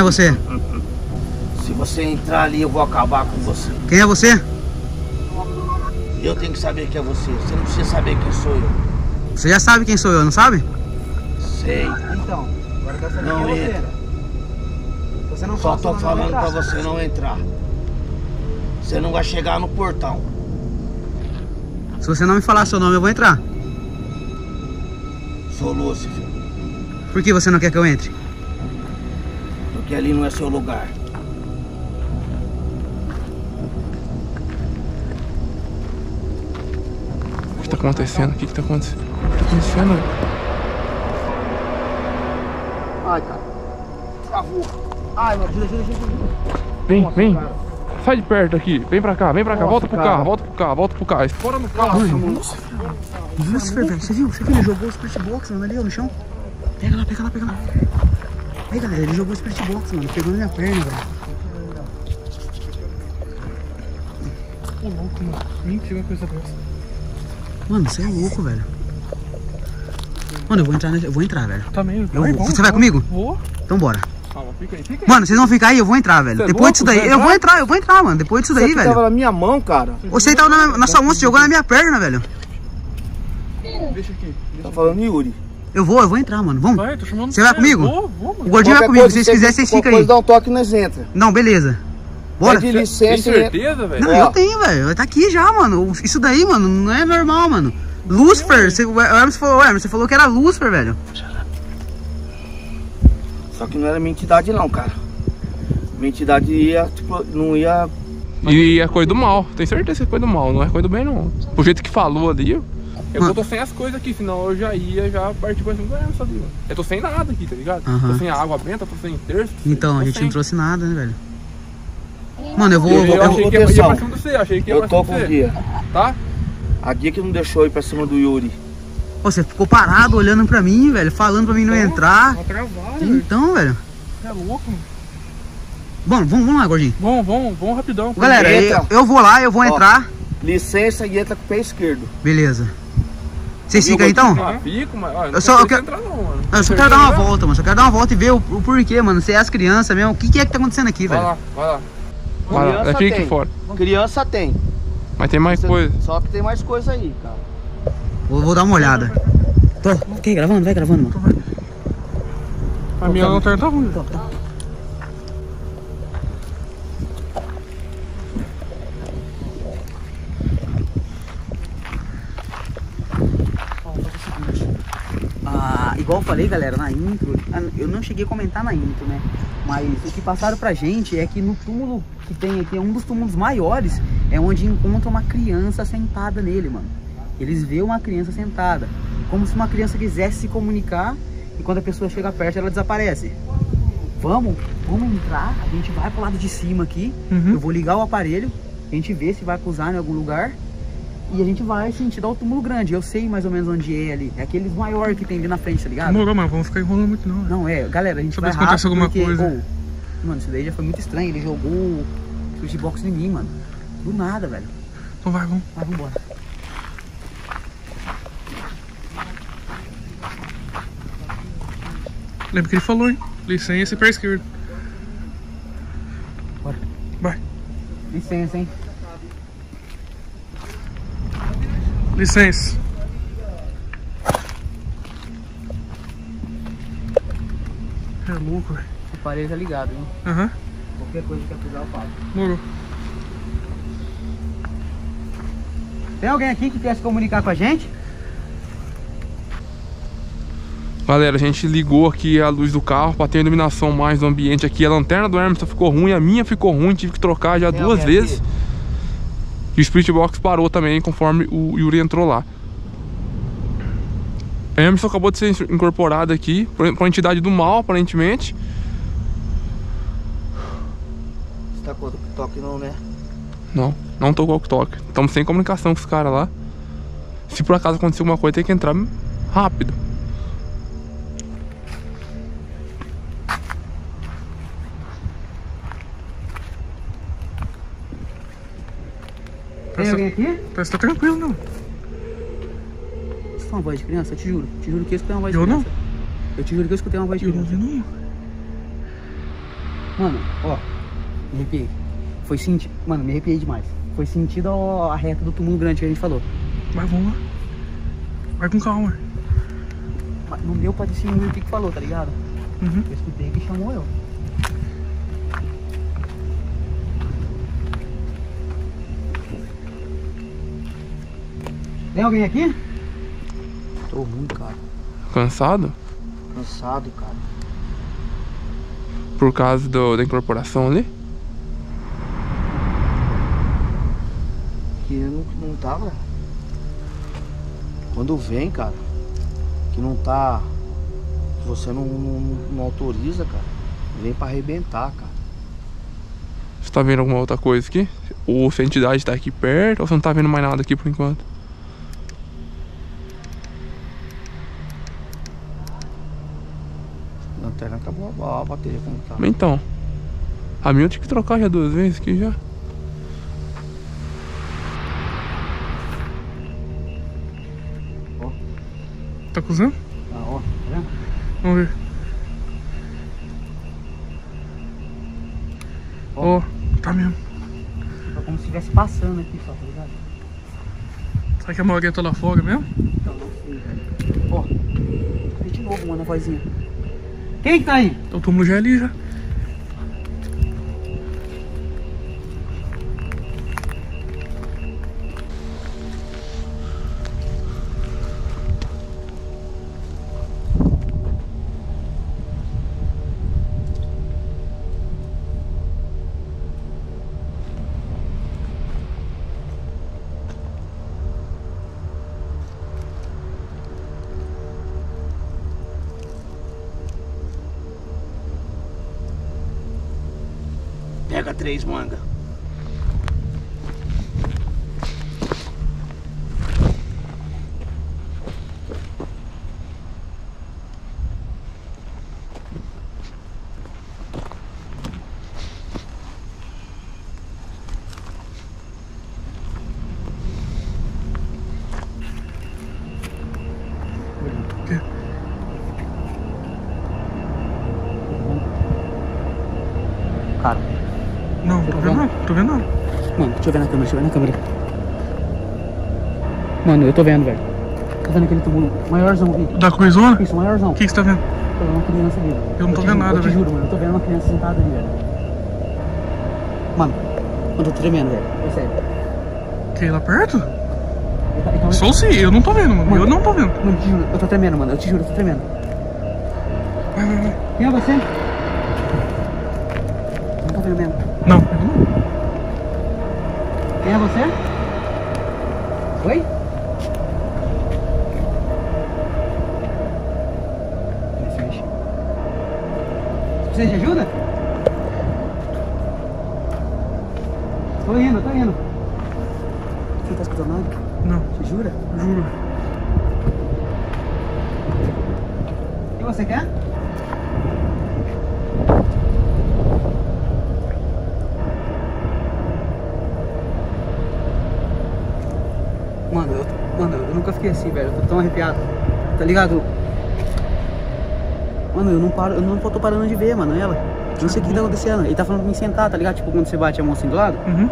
Quem é você? Se você entrar ali, eu vou acabar com você. Quem é você? Eu tenho que saber quem é você. Você não precisa saber quem sou eu. Você já sabe quem sou eu, não sabe? Sei. Então, agora eu quero saber Não quem é entra. você. Você não Só tô falando pra você não entrar. Você não vai chegar no portão. Se você não me falar seu nome, eu vou entrar. Sou Lúcifer. Por que você não quer que eu entre? Porque ali não é seu lugar. O que tá acontecendo? O que que tá acontecendo? O que tá acontecendo? Ai, cara. Travou. Ai, meu Deus, ajuda, ajuda, ajuda. Vem, Nossa, vem. cara. Sai de perto aqui. Vem pra cá, vem pra cá. Nossa, volta pro cara. carro, volta pro carro, volta pro carro, volta pro carro. Fora no carro. Lucifer, velho. Você viu? Você viu? Ele jogou o Spirit Box, mano, ali ó, no chão. Pega lá, pega lá, pega lá. Aí, galera, ele jogou o Spirit Box, mano. Pegou na minha perna, velho. Ô, louco, mano. Mentira, coisa dessa. Mano, você é louco, velho. Mano, eu vou entrar, eu vou entrar, velho. Também. Eu vou. Você vai comigo? Vou. Então bora. Calma, fica aí, fica aí. Mano, vocês vão ficar aí, eu vou entrar, velho. Você é Depois louco? disso daí, Vai eu vou entrar? eu vou entrar, mano. Depois disso daí, velho. tava na minha mão, cara. Você tava na, na sua mão, você jogou na minha perna, velho. Deixa aqui. Tá falando Yuri. Eu vou, eu vou entrar, mano. Vamos. Vai, tô chamando Você vai comigo? Vou, vou, O mano. gordinho vai comigo. Se vocês quiserem, vocês ficam aí. dá um toque e nós entra. Não, beleza. Bora. Pede Tem licença entra. certeza, velho? Não, Ó. eu tenho, velho. Tá aqui já, mano. Isso daí, mano, não é normal, mano. Lucifer, você, o Hermes falou, o Hermes, você falou que era Lucifer, velho. Só que não era minha entidade não, cara. Minha entidade ia, tipo, não ia. E é coisa do mal. Tem certeza que é coisa do mal, não é coisa do bem, não. Do jeito que falou ali. Eu eu Mano. tô sem as coisas aqui, senão eu já ia já partir pra cima do ali, mano. Eu tô sem nada aqui, tá ligado? Aham. Tô sem a água benta, tô sem terço. Então, a tô gente sem. não trouxe nada, né, velho? Mano, eu vou. Eu, Eu, eu eu- achei que ia, ia pra cima do você, achei que ia Eu pra tô cima com do o você. guia. Tá? A guia que não deixou eu ir pra cima do Yuri. Pô, você ficou parado olhando pra mim, velho, falando pra mim não entrar. Vou travar. Então, velho. Você é louco, mano. Bom, vamos, vamos lá, gordinho. Vamos, vamos, vamos rapidão. Galera, eu, eu vou lá, eu vou Ó. entrar. Licença e entra com o pé esquerdo. Beleza. Vocês ficam aí então? Ah, fico, mas ó, eu Eu só- quero eu quero- entrar não, mano. Eu só quero dar uma volta, mano. Só quero dar uma volta e ver o, o porquê, mano. Se é as crianças mesmo. O que, que é que tá acontecendo aqui, Vai velho? lá, vai lá. Vai lá, Criança é, fora. Criança tem. Mas tem mais coisa. Só que tem mais coisa aí, cara. Vou, vou dar uma olhada. Tô. Ok, gravando, vai gravando, mano. A minha lanterna tá ruim. Ah, igual falei, galera, na intro, eu não cheguei a comentar na intro, né? Mas o que passaram pra gente é que no túmulo que tem aqui, é um dos túmulos maiores, é onde encontra uma criança sentada nele, mano. Eles vê uma criança sentada, como se uma criança quisesse se comunicar e quando a pessoa chega perto ela desaparece. Vamos, vamos entrar, a gente vai pro lado de cima aqui, Uhum. eu vou ligar o aparelho, a gente vê se vai acusar em algum lugar e a gente vai sentido ao túmulo grande. Eu sei mais ou menos onde é ali. É aqueles maior que tem ali na frente, tá ligado? Demorou, mas vamos ficar enrolando muito não. Não, é, galera, a gente eu vai ver se acontece rápido alguma porque, coisa. ô, mano, isso daí já foi muito estranho. Ele jogou o switch box em mim, mano. Do nada, velho. Então vai, vamos. Mas vambora. Lembra que ele falou, hein? Licença e pé esquerdo. Bora. Vai. Licença, hein? Licença. É louco, velho. O aparelho tá ligado, hein? Aham. Qualquer coisa que precisar eu falo. Morou. Tem alguém aqui que quer se comunicar com a gente? Galera, a gente ligou aqui a luz do carro pra ter a iluminação mais do ambiente aqui. A lanterna do Emerson ficou ruim, a minha ficou ruim, tive que trocar já Tem duas vezes. aqui? E o Spirit Box parou também conforme o Yuri entrou lá. A Emerson acabou de ser incorporado aqui por por uma entidade do mal, aparentemente. Você tá com o toque não, né? Não, não tô com o toque. Estamos sem comunicação com os caras lá. Se por acaso acontecer alguma coisa, tem que entrar rápido. Alguém aqui? Parece que tá tranquilo, não. Isso é uma voz de criança? Eu te juro. Te juro que eu escutei uma voz de Eu não. criança. Eu te juro que eu escutei uma voz de Eu não criança. vi, não. Mano, ó, me arrepiei. Foi sentido. Mano, me arrepiei demais. Foi sentido a, reta do túmulo grande que a gente falou. Vai, vamos lá. Vai com calma. Mas não deu pra discernir o que, que falou, tá ligado? Uhum. Eu escutei que chamou eu. Tem alguém aqui? Tô ruim, cara. Cansado? Cansado, cara. Por causa do, da incorporação ali? Que não, não tava. Quando vem, cara, que não tá. Que você não, não, não autoriza, cara. Vem pra arrebentar, cara. Você tá vendo alguma outra coisa aqui? Ou se a entidade tá aqui perto, ou você não tá vendo mais nada aqui por enquanto? Bateria como tá. Então. A minha eu tive que trocar já duas vezes aqui já. Tá cozinhando? Ah, ó, tá vendo? Vamos ver. Ó, tá mesmo. Tá como se estivesse passando aqui só, tá ligado? Será que a maioria tá lá fora mesmo? Então, não sei, velho. Ó, tem de novo, mano, a vozinha. Quem que tá aí? O túmulo já é ali já. Três manga. Eu ver na câmera, deixa eu ver na câmera. Mano, eu tô vendo, velho. Tá vendo aquele túmulo maiorzão aqui? Da coisona? Isso, maiorzão. O que que você tá vendo? Tô vendo uma criança ali, velho. Eu não tô te vendo nada, Eu te velho. juro, mano, eu tô vendo uma criança sentada ali, velho. Mano, eu tô tremendo, velho. É sério. Que lá perto? Tá- Só se eu não tô vendo, mano. Eu não tô vendo. Mano, te juro, eu tô tremendo, mano. Eu te juro, eu tô tremendo. Vai, vai, vai. Quem é você? Não tô vendo mesmo. Não, eu não. Quem é você? Oi? Ele se mexe. Você precisa de ajuda? Tô indo, tô indo. Você não tá escutando nada? Não, Você jura? juro. O que você quer? Mano, eu, mano, eu nunca fiquei assim, velho. Eu tô tão arrepiado. Tá ligado? Mano, eu não paro, eu não tô parando de ver, mano, ela. Não sei o que tá acontecendo. Ele tá falando pra me sentar, tá ligado? Tipo, quando você bate a mão assim do lado. Uhum.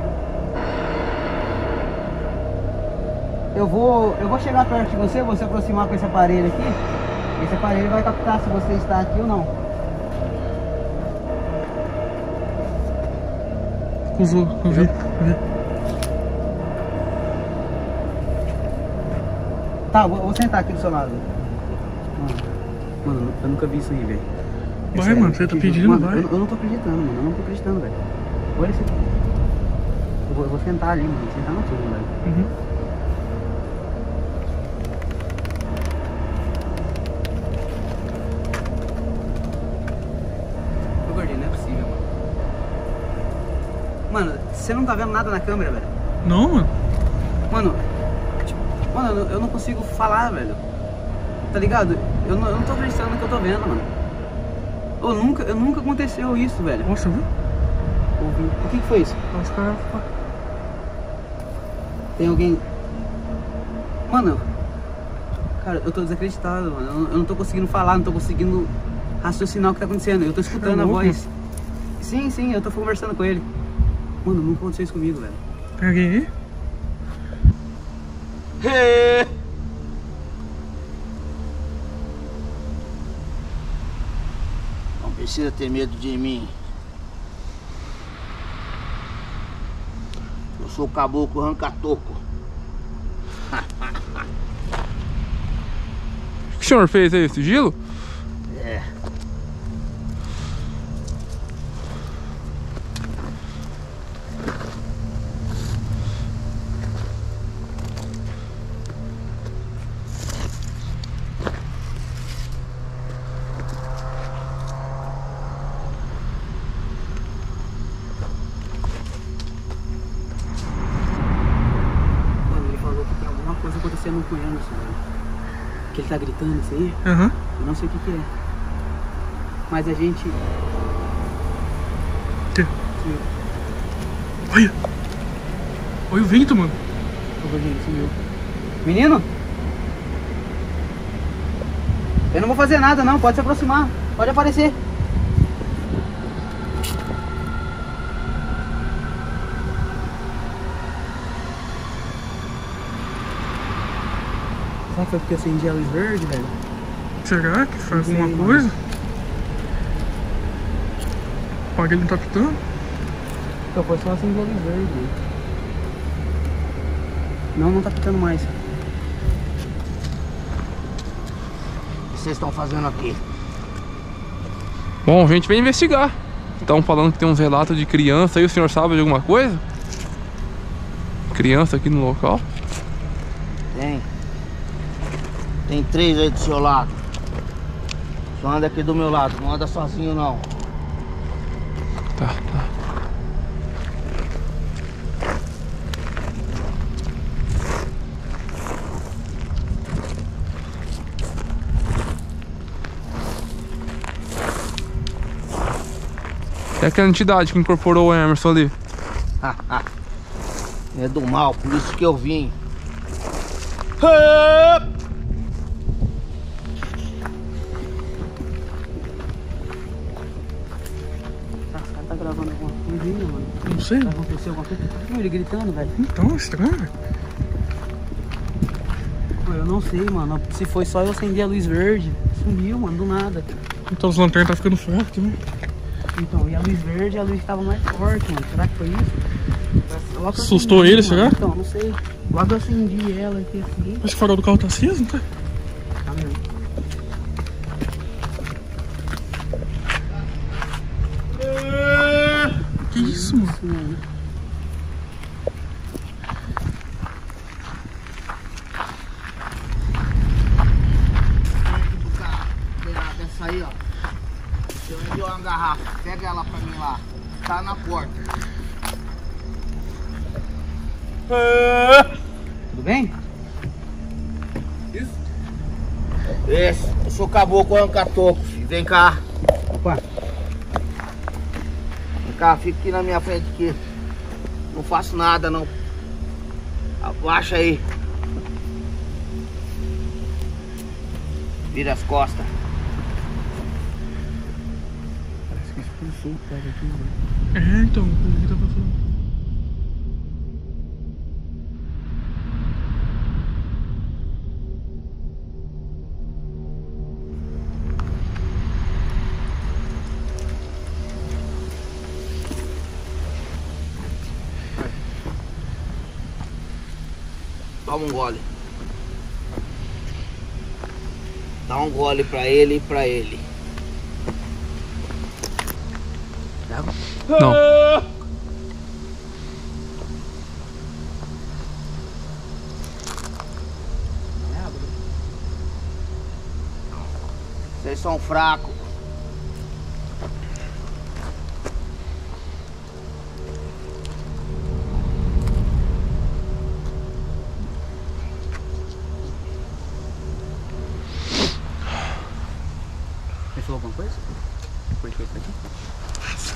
Eu vou, eu vou chegar perto de você, vou se aproximar com esse aparelho aqui. Esse aparelho vai captar se você está aqui ou não. Usou, eu vi, eu vi. Tá, vou, vou sentar aqui do seu lado. Mano, mano, eu nunca vi isso aí, velho. Vai, sério, mano, você tá pedindo, Mano, vai. Eu, eu não tô acreditando, mano. Eu não tô acreditando, velho. Olha isso aqui. Eu vou, eu vou sentar ali, mano. Sentar no túmulo, velho. Uhum. Eu gordei, não é possível, mano. Mano, você não tá vendo nada na câmera, velho. Não, mano. Mano, tipo, mano, eu, eu não consigo falar, velho. Tá ligado? Eu não, eu não tô acreditando no que eu tô vendo, mano. Eu nunca, eu nunca aconteceu isso, velho. Nossa, viu? Ouvi. O que, que foi isso? Os caras. Tem alguém. Mano, cara, eu tô desacreditado, mano. Eu não, eu não tô conseguindo falar, não tô conseguindo raciocinar o que tá acontecendo. Eu tô escutando É a louco. voz. Sim, sim, eu tô conversando com ele. Mano, não aconteceu isso comigo, velho. Tem alguém aí? Precisa ter medo de mim. Eu sou caboclo rancatoco. O que o senhor fez aí? Sigilo? Que ele tá gritando isso aí. Uhum. Eu não sei o que, que é. Mas a gente. Que? Olha! Olha o vento, mano. O sumiu. Menino? Eu não vou fazer nada não, pode se aproximar. Pode aparecer. Será que foi porque acendi a luz verde, velho? Será que foi alguma mas- coisa? O ele não tá pitando? Então foi só acender a luz verde. Não, não tá ficando mais. O que vocês estão fazendo aqui? Bom, a gente veio investigar. Estão falando que tem uns relatos de criança aí. O senhor sabe de alguma coisa? Criança aqui no local? Tem. Tem três aí do seu lado. Só anda aqui do meu lado, não anda sozinho não. Tá, tá. É aquela entidade que incorporou o Emerson ali. É do mal, por isso que eu vim. Tá, sei. Vai acontecer alguma coisa? Viu ele gritando, velho? Então, estranho. Eu não sei, mano. Se foi só eu acender a luz verde, sumiu, mano, do nada. Então as lanternas tá ficando fracas também. Então, e a luz verde, a luz tava mais forte, mano. Será que foi isso? Logo Assustou acendi, ele, mano. será? Então, não sei. Logo eu acendi ela aqui assim. Acho que o farol do carro tá aceso, não tá? Tá isso, mano? Isso, dessa aí, ó. Eu enviou uma garrafa, pega ela pra mim lá. Tá na porta. Tudo bem? Esse, eu sou caboclo rancatoco, filho. Vem cá. Opa. Cá, fica aqui na minha frente aqui. Não faço nada não. Abaixa aí. Vira as costas. Parece que expulsou o cara aqui, velho. É, então, o que tá passando? Toma um gole. Dá um gole pra ele e pra ele. Não. Vocês são fracos.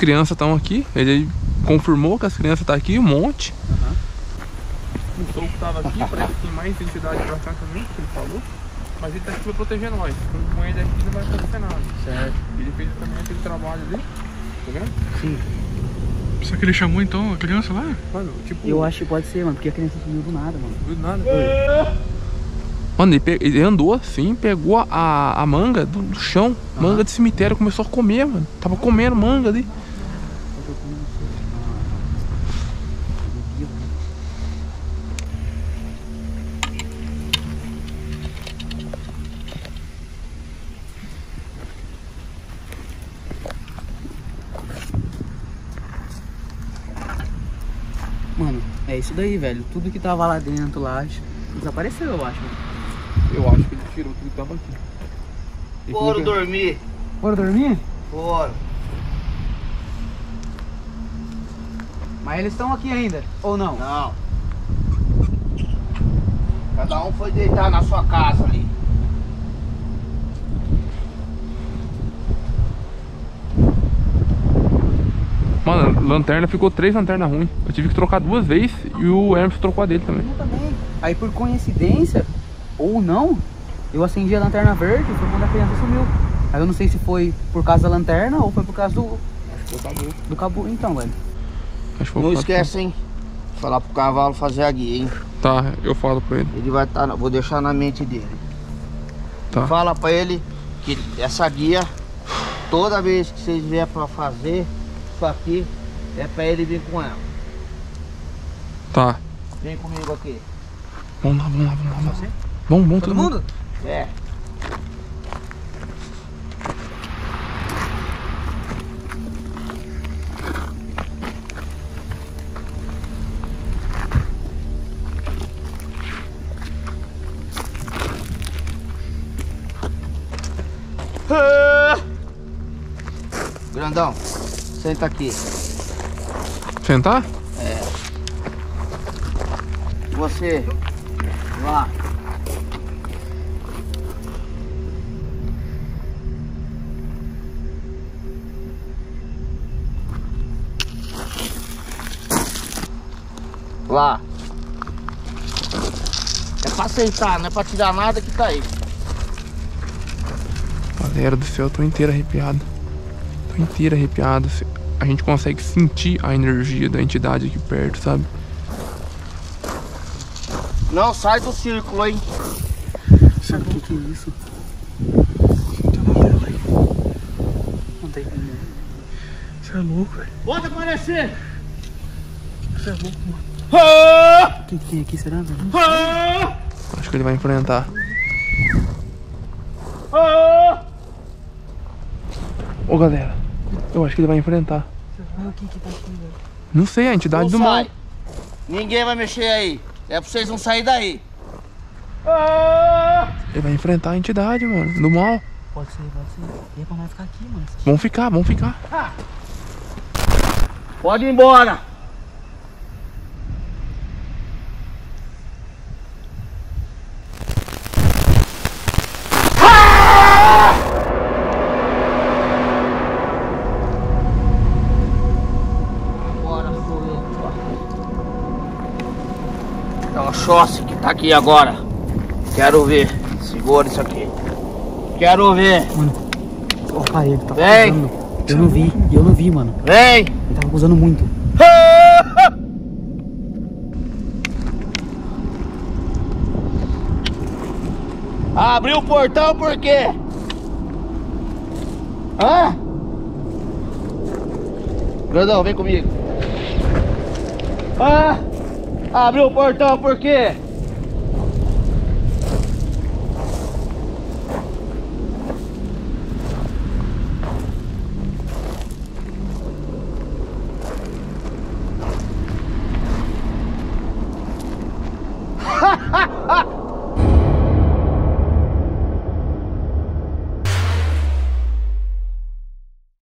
Crianças estão aqui. Ele confirmou que as crianças estão aqui, um monte. O soco tava aqui, parece que tem mais entidade pra cá também, que ele falou. Mas ele tá aqui pra proteger nós. Com ele aqui não vai acontecer nada. Certo. Ele fez também aquele trabalho ali. Tá vendo? Sim. Será que ele chamou então a criança lá? Mano, tipo. Eu acho que pode ser, mano, porque a criança sumiu do nada, mano. Do nada. Mano, ele, pe- ele andou assim, pegou a, a manga do, do chão, manga de cemitério, começou a comer, mano. Tava comendo manga ali. Isso daí, velho. Tudo que tava lá dentro, lá, desapareceu, eu acho. Eu acho que ele tirou tudo que tava aqui. Ele falou Foram que- dormir. Bora dormir? Foram. Mas eles estão aqui ainda, ou não? Não. Cada um foi deitar na sua casa ali. Mano, lanterna ficou três lanternas ruins. Eu tive que trocar duas vezes e o Hermes trocou a dele também. Eu também. Aí por coincidência, ou não, eu acendi a lanterna verde e foi quando a criança sumiu. Aí eu não sei se foi por causa da lanterna ou foi por causa do, Acabou. do cabo. Então, velho. Acho que foi Não esquece, hein? Falar pro cavalo fazer a guia, hein? Tá, eu falo pra ele. Ele vai estar, vou deixar na mente dele. Tá. Fala pra ele que essa guia, toda vez que vocês vier pra fazer aqui, é pra ele vir com ela. Tá. Vem comigo aqui. Vamos lá, vamos lá, vamos lá. Vamos, vamos, vamos Todo mundo? É. senta aqui. Sentar? Você, lá. Lá. É pra aceitar, não é pra tirar nada que tá aí. Galera do céu, eu tô inteiro arrepiado. Tô inteiro arrepiado. A gente consegue sentir a energia da entidade aqui perto, sabe? Não sai do círculo, hein? Sabe o que, que é isso? Não tem como. Você é louco, velho. Pode aparecer! Você é louco, mano. O que, que tem aqui, será, velho? Acho que ele vai enfrentar. Ô galera, eu acho que ele vai enfrentar. Não sei, a entidade Não do mal. sai. Ninguém vai mexer aí. É pra vocês não sair daí. Ele vai enfrentar a entidade, mano, do mal. Pode ser, pode ser. E é pra nós ficar aqui, mano. Vamos ficar, vamos ficar. Pode ir embora. Oxóssi que tá aqui agora. Quero ver. Segura isso aqui. Quero ver. Ó, o parede tá Vem. usando. Eu não vi, eu não vi, mano. Vem. Ele tava usando muito. Abriu o portão por quê? Hã? Grandão, vem comigo. Hã? Abriu o portão por quê?